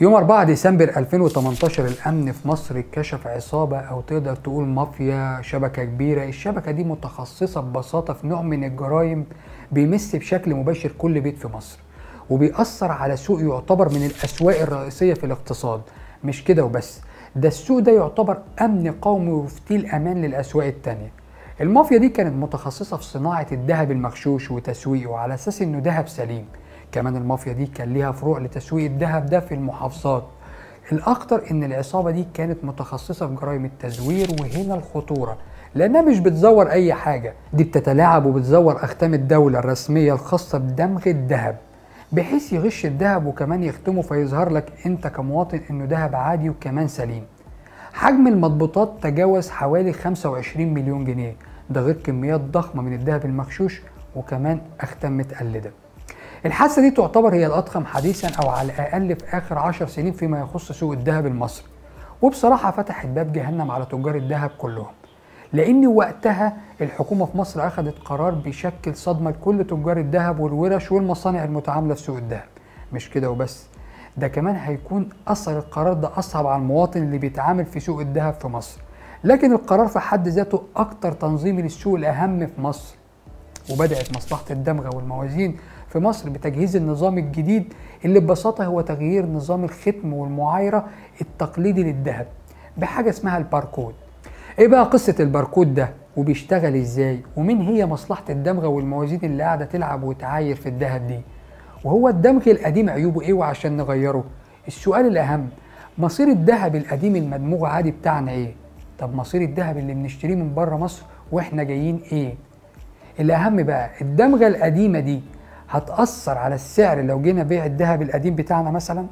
يوم 4 ديسمبر 2018 الأمن في مصر كشف عصابة أو تقدر تقول مافيا شبكة كبيرة. الشبكة دي متخصصة ببساطة في نوع من الجرائم بيمس بشكل مباشر كل بيت في مصر وبيأثر على سوق يعتبر من الأسواق الرئيسية في الاقتصاد. مش كده وبس ده السوق ده يعتبر أمن قومي وفتيل أمان للأسواق التانية. المافيا دي كانت متخصصة في صناعة الذهب المغشوش وتسويقه على أساس إنه ذهب سليم. كمان المافيا دي كان ليها فروع لتسويق الذهب ده في المحافظات. الاخطر إن العصابة دي كانت متخصصة في جرائم التزوير وهنا الخطورة لأنها مش بتزور أي حاجة دي بتتلاعب وبتزور أختام الدولة الرسمية الخاصة بدمغ الذهب. بحيث يغش الذهب وكمان يختمه فيظهر لك أنت كمواطن إنه ذهب عادي وكمان سليم. حجم المضبوطات تجاوز حوالي 25 مليون جنيه. ده غير كميات ضخمة من الذهب المغشوش وكمان أختام متقلدة. الحادثة دي تعتبر هي الأضخم حديثا أو على الأقل في آخر عشر سنين فيما يخص سوق الذهب المصري. وبصراحة فتحت باب جهنم على تجار الذهب كلهم لأن وقتها الحكومة في مصر أخذت قرار بيشكل صدمة لكل تجار الذهب والورش والمصانع المتعاملة في سوق الذهب. مش كده وبس ده كمان هيكون أثر القرار ده أصعب على المواطن اللي بيتعامل في سوق الذهب في مصر. لكن القرار في حد ذاته أكتر تنظيمي للسوق الأهم في مصر وبدأت مصلحة الدمغه والموازين في مصر بتجهيز النظام الجديد اللي ببساطة هو تغيير نظام الختم والمعايرة التقليدي للذهب بحاجة اسمها الباركود. إيه بقى قصة الباركود ده؟ وبيشتغل إزاي؟ ومين هي مصلحة الدمغة والموازين اللي قاعدة تلعب وتعاير في الذهب دي؟ وهو الدمغ القديم عيوبه إيه وعشان نغيره؟ السؤال الأهم مصير الذهب القديم المدموغ عادي بتاعنا إيه؟ طب مصير الذهب اللي بنشتريه من بره مصر وإحنا جايين إيه؟ الأهم بقى الدمغة القديمة دي هتأثر على السعر لو جينا بيع الذهب القديم بتاعنا مثلا.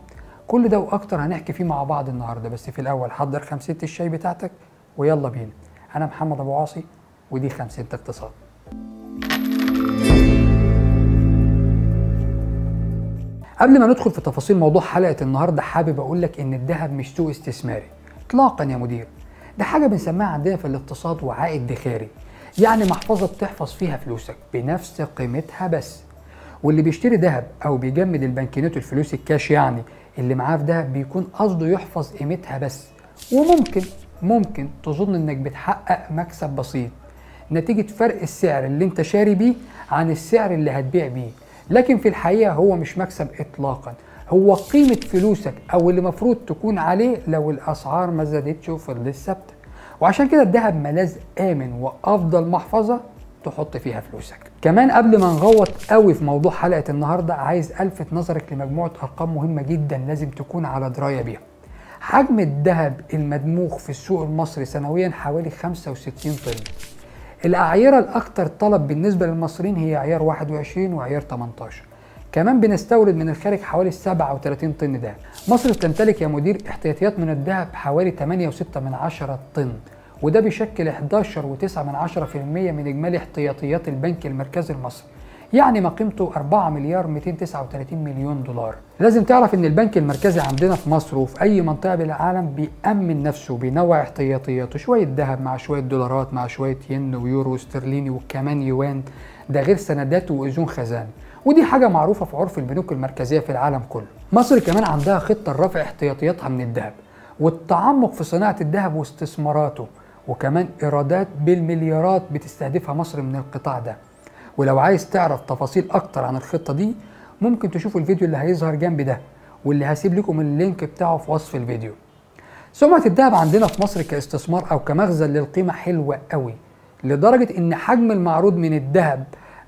كل ده وأكتر هنحكي فيه مع بعض النهارده بس في الأول حضر خمسة الشاي بتاعتك ويلا بينا. أنا محمد أبو عاصي ودي خمسة اقتصاد. قبل ما ندخل في تفاصيل موضوع حلقة النهارده حابب أقول لك إن الذهب مش سوق استثماري اطلاقا يا مدير. ده حاجة بنسميها عندنا في الاقتصاد وعائد ادخاري يعني محفظة بتحفظ فيها فلوسك بنفس قيمتها بس. واللي بيشتري ذهب أو بيجمد البنكنوت الفلوس الكاش يعني اللي معاه في ذهب بيكون قصده يحفظ قيمتها بس. وممكن ممكن تظن إنك بتحقق مكسب بسيط. نتيجة فرق السعر اللي أنت شاري بيه عن السعر اللي هتبيع بيه. لكن في الحقيقة هو مش مكسب اطلاقا. هو قيمة فلوسك أو اللي مفروض تكون عليه لو الأسعار ما زادتش وفضلت ثابتة. وعشان كده الذهب ملاذ آمن وأفضل محفظة تحط فيها فلوسك. كمان قبل ما نغوط قوي في موضوع حلقة النهاردة عايز ألفت نظرك لمجموعة أرقام مهمة جدا لازم تكون على دراية بيها. حجم الذهب المدموغ في السوق المصري سنويا حوالي 65 طن. الأعيرة الأكثر طلب بالنسبة للمصريين هي عيار 21 وعيار 18 كمان بنستورد من الخارج حوالي 37 طن دهب مصر بتمتلك يا مدير احتياطيات من الذهب حوالي 8.6 من عشرة طن. وده بيشكل 11.9 من إجمالي احتياطيات البنك المركزي المصري يعني ما قيمته 4 مليار 239 مليون دولار. لازم تعرف إن البنك المركزي عندنا في مصر وفي أي منطقة بالعالم بيأمن نفسه بينوع احتياطياته شوية ذهب مع شوية دولارات مع شوية ين ويورو واسترليني وكمان يوان ده غير سندات وأذون خزان ودي حاجة معروفة في عرف البنوك المركزية في العالم كله. مصر كمان عندها خطة لرفع احتياطياتها من الذهب والتعمق في صناعة الذهب واستثماراته وكمان إيرادات بالمليارات بتستهدفها مصر من القطاع ده. ولو عايز تعرف تفاصيل أكتر عن الخطة دي ممكن تشوفوا الفيديو اللي هيظهر جنبي ده واللي هسيب لكم اللينك بتاعه في وصف الفيديو. سمعة الذهب عندنا في مصر كاستثمار أو كمخزن للقيمة حلوة قوي لدرجة إن حجم المعروض من الذهب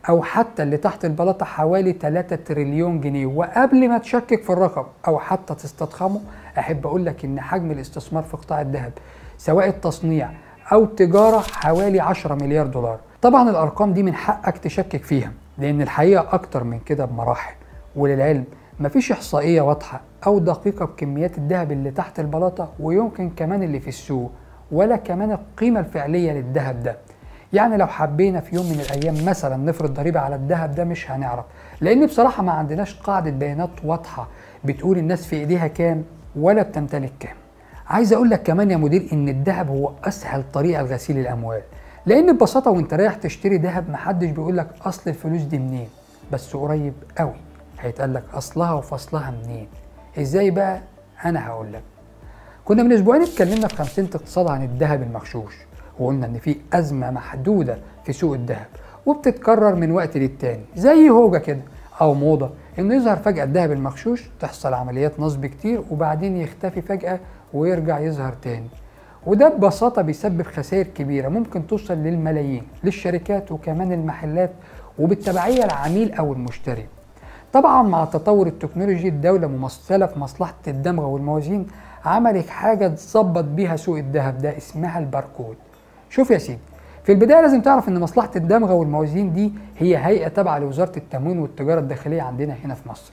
أو حتى اللي تحت البلاطة حوالي 3 تريليون جنيه. وقبل ما تشكك في الرقم أو حتى تستضخمه أحب أقول لك إن حجم الاستثمار في قطاع الذهب سواء التصنيع أو التجاره حوالي 10 مليار دولار. طبعا الأرقام دي من حقك تشكك فيها لأن الحقيقة أكتر من كده بمراحل. وللعلم مفيش إحصائية واضحة أو دقيقة بكميات الذهب اللي تحت البلاطة ويمكن كمان اللي في السوق ولا كمان القيمة الفعلية للذهب ده. يعني لو حبينا في يوم من الأيام مثلا نفرض ضريبة على الذهب ده مش هنعرف لأن بصراحة ما عندناش قاعدة بيانات واضحة بتقول الناس في إيديها كام ولا بتمتلك كام. عايز أقول لك كمان يا مدير إن الذهب هو أسهل طريقة لغسيل الأموال. لأن ببساطة وأنت رايح تشتري ذهب محدش بيقول لك أصل الفلوس دي منين بس قريب قوي. هيتقال لك أصلها وفصلها منين. إزاي بقى؟ أنا هقول لك. كنا من أسبوعين اتكلمنا في خمسين اقتصاد عن الذهب المغشوش وقلنا إن في أزمة محدودة في سوق الذهب وبتتكرر من وقت للتاني زي هوجة كده أو موضة إنه يظهر فجأة الذهب المغشوش تحصل عمليات نصب كتير وبعدين يختفي فجأة ويرجع يظهر تاني. وده ببساطة بيسبب خسائر كبيرة ممكن توصل للملايين للشركات وكمان المحلات وبالتبعية العميل أو المشتري. طبعا مع تطور التكنولوجي الدولة ممثلة في مصلحة الدمغة والموازين عملت حاجة تظبط بيها سوق الذهب ده اسمها الباركود. شوف يا سيدي في البداية لازم تعرف إن مصلحة الدمغة والموازين دي هي هيئة تابعة لوزارة التموين والتجارة الداخلية عندنا هنا في مصر.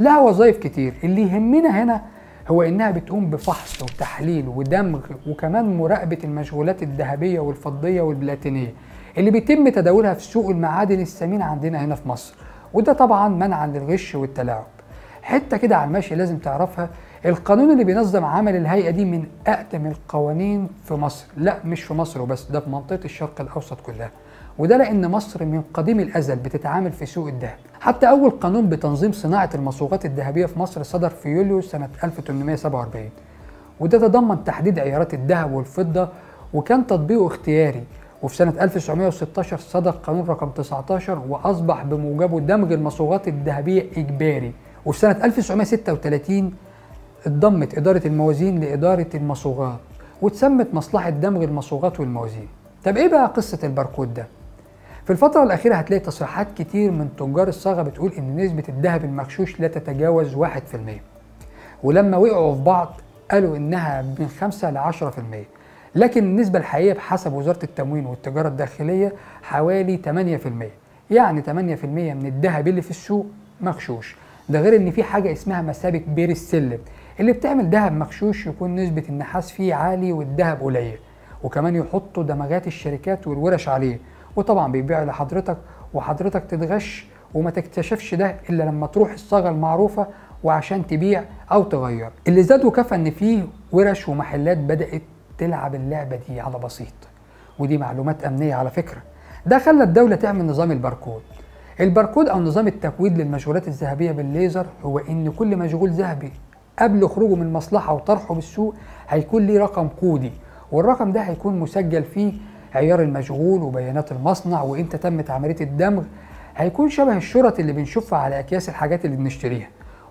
لها وظائف كتير اللي يهمنا هنا هو إنها بتقوم بفحص وتحليل ودمغ وكمان مراقبة المشغولات الذهبية والفضية والبلاتينية اللي بيتم تداولها في سوق المعادن الثمينة عندنا هنا في مصر. وده طبعا منعا للغش والتلاعب. حتة كده على الماشي لازم تعرفها القانون اللي بينظم عمل الهيئة دي من أقدم القوانين في مصر. لا مش في مصر وبس ده في منطقة الشرق الأوسط كلها. وده لأن مصر من قديم الأزل بتتعامل في سوق الذهب. حتى أول قانون بتنظيم صناعة المصوغات الذهبية في مصر صدر في يوليو سنة 1847 وده تضمن تحديد عيارات الذهب والفضة وكان تطبيقه اختياري. وفي سنة 1916 صدر قانون رقم 19 وأصبح بموجبه دمج المصوغات الذهبية إجباري. وفي سنة 1936 اتضمت إدارة الموازين لإدارة المصوغات واتسمت مصلحة دمج المصوغات والموازين. طب إيه بقى قصة الباركود ده؟ في الفترة الأخيرة هتلاقي تصريحات كتير من تجار الصاغة بتقول إن نسبة الذهب المغشوش لا تتجاوز 1% ولما وقعوا في بعض قالوا إنها من 5 ل 10% لكن النسبة الحقيقية بحسب وزارة التموين والتجارة الداخلية حوالي 8% يعني 8% من الذهب اللي في السوق مغشوش. ده غير إن في حاجة اسمها مسابك بير السلم. اللي بتعمل ذهب مغشوش يكون نسبة النحاس فيه عالي والذهب قليل. وكمان يحطوا دمغات الشركات والورش عليه. وطبعا بيبيع لحضرتك وحضرتك تتغش وما تكتشفش ده إلا لما تروح الصاغة المعروفة وعشان تبيع أو تغير. اللي زاد وكفى إن فيه ورش ومحلات بدأت تلعب اللعبة دي على بسيط. ودي معلومات أمنية على فكرة. ده خلى الدولة تعمل نظام الباركود. الباركود أو نظام التكويد للمشغولات الذهبية بالليزر هو إن كل مشغول ذهبي قبل خروجه من المصلحه وطرحه بالسوق هيكون ليه رقم كودي والرقم ده هيكون مسجل فيه عيار المشغول وبيانات المصنع وامتى تمت عمليه الدمغ هيكون شبه الشرط اللي بنشوفها على أكياس الحاجات اللي بنشتريها.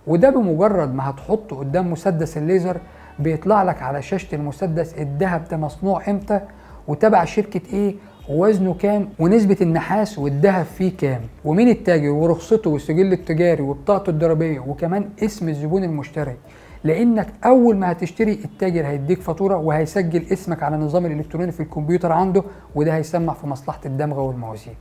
وده بمجرد ما هتحطه قدام مسدس الليزر بيطلع لك على شاشة المسدس الذهب ده مصنوع إمتى وتبع شركة إيه ووزنه كام ونسبة النحاس والذهب فيه كام ومين التاجر ورخصته والسجل التجاري وبطاقته الضريبية وكمان اسم الزبون المشتري. لأنك أول ما هتشتري التاجر هيديك فاتورة وهيسجل اسمك على النظام الإلكتروني في الكمبيوتر عنده وده هيسمع في مصلحة الدمغه والموازين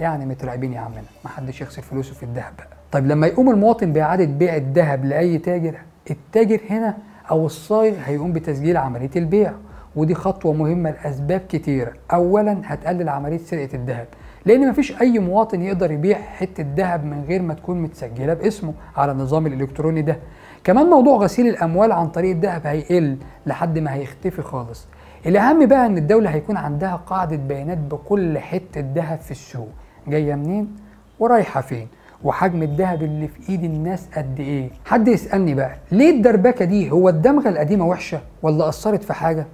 يعني متراقبين يا عمنا محدش يخسر فلوسه في الذهب. طيب لما يقوم المواطن بإعادة بيع الذهب لأي تاجر التاجر هنا أو الصايغ هيقوم بتسجيل عملية البيع. ودي خطوة مهمة لأسباب كتيرة. اولا هتقلل عملية سرقة الذهب لأن مفيش أي مواطن يقدر يبيع حتة ذهب من غير ما تكون متسجلة باسمه على النظام الإلكتروني ده. كمان موضوع غسيل الأموال عن طريق الذهب هيقل لحد ما هيختفي خالص. الأهم بقى إن الدولة هيكون عندها قاعدة بيانات بكل حتة ذهب في السوق. جاية منين؟ ورايحة فين؟ وحجم الذهب اللي في إيد الناس قد إيه؟ حد يسألني بقى ليه الدربكة دي هو الدمغة القديمة وحشة ولا أثرت في حاجة؟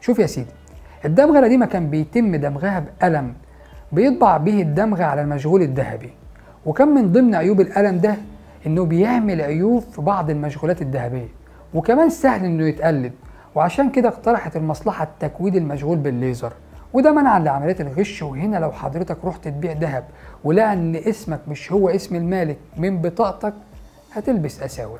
شوف يا سيدي الدمغة القديمة كان بيتم دمغها بقلم بيطبع به الدمغة على المشغول الذهبي. وكان من ضمن عيوب القلم ده إنه بيعمل عيوب في بعض المشغولات الذهبية وكمان سهل إنه يتقلد وعشان كده اقترحت المصلحة التكويد المشغول بالليزر وده منعا لعمليات الغش وهنا لو حضرتك رحت تبيع ذهب ولقى إن اسمك مش هو اسم المالك من بطاقتك هتلبس اساور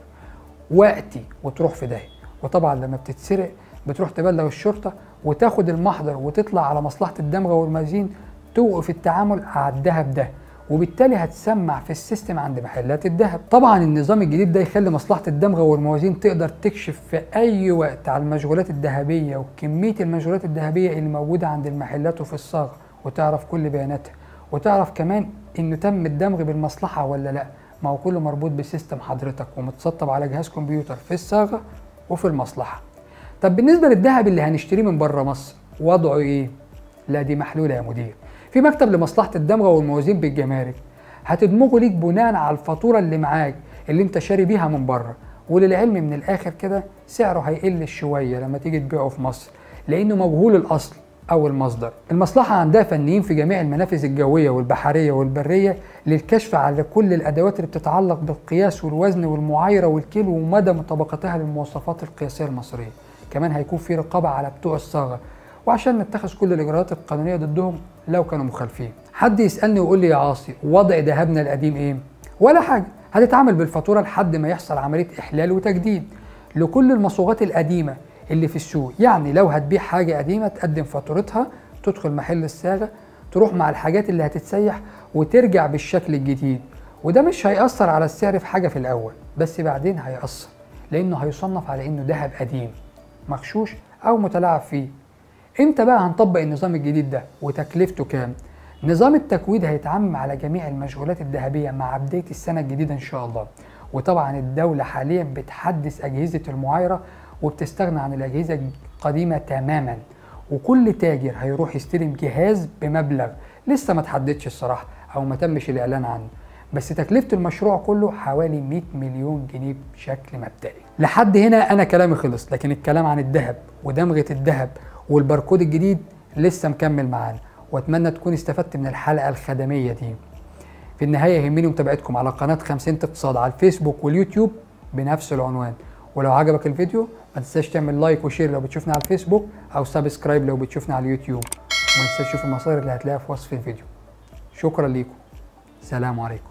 وقتي وتروح في داهية. وطبعا لما بتتسرق بتروح تبلغ الشرطة وتاخد المحضر وتطلع على مصلحة الدمغة والمزين توقف التعامل على الذهب ده. وبالتالي هتسمع في ال system عند محلات الذهب. طبعا النظام الجديد ده يخلي مصلحة الدمغه والموازين تقدر تكشف في أي وقت على المشغولات الذهبية وكمية المشغولات الذهبية اللي موجودة عند المحلات وفي الصاغه وتعرف كل بياناتها. وتعرف كمان إنه تم الدمغ بالمصلحة ولا لأ. ما هو كله مربوط ب system حضرتك ومتسطب على جهاز كمبيوتر في الصاغه وفي المصلحة. طب بالنسبة للذهب اللي هنشتريه من بره مصر وضعه إيه؟ لا دي محلولة يا مدير. في مكتب لمصلحة الدمغة والموازين بالجمارك هتدمجه ليك بناء على الفاتورة اللي معاك اللي انت شاري بيها من بره. وللعلم من الآخر كده سعره هيقل شوية لما تيجي تبيعه في مصر لأنه مجهول الأصل أو المصدر. المصلحة عندها فنيين في جميع المنافذ الجوية والبحرية والبرية للكشف على كل الأدوات اللي بتتعلق بالقياس والوزن والمعايرة والكيلو ومدى مطابقتها للمواصفات القياسية المصرية. كمان هيكون في رقابة على بتوع الصاغة. وعشان نتخذ كل الإجراءات القانونية ضدهم لو كانوا مخالفين. حد يسألني ويقول لي يا عاصي وضع ذهبنا القديم إيه؟ ولا حاجة. هتتعامل بالفاتورة لحد ما يحصل عملية إحلال وتجديد. لكل المصوغات القديمة اللي في السوق. يعني لو هتبيع حاجة قديمة تقدم فاتورتها تدخل محل الصاغه تروح مع الحاجات اللي هتتسيح وترجع بالشكل الجديد. وده مش هيأثر على السعر في حاجة في الأول بس بعدين هيأثر لأنه هيصنف على إنه ذهب قديم مغشوش أو متلاعب فيه. إمتى بقى هنطبق النظام الجديد ده وتكلفته كام؟ نظام التكويد هيتعمم على جميع المشغولات الذهبية مع بداية السنة الجديدة إن شاء الله. وطبعا الدولة حاليا بتحدث أجهزة المعايرة وبتستغنى عن الأجهزة القديمة تماما. وكل تاجر هيروح يستلم جهاز بمبلغ لسه ما تحددش الصراحة أو ما تمش الإعلان عنه. بس تكلفة المشروع كله حوالي 100 مليون جنيه بشكل مبدئي. لحد هنا أنا كلامي خلص لكن الكلام عن الذهب ودمغة الذهب والباركود الجديد لسه مكمل معانا. وأتمنى تكون استفدت من الحلقة الخدمية دي. في النهاية يهمني متابعتكم على قناة 50 اقتصاد على الفيسبوك واليوتيوب بنفس العنوان. ولو عجبك الفيديو ما تنساش تعمل like و share لو بتشوفنا على الفيسبوك أو subscribe لو بتشوفنا على اليوتيوب. وما تنساش تشوف المصادر اللي هتلاقيها في وصف الفيديو. شكرا ليكم. سلام عليكم.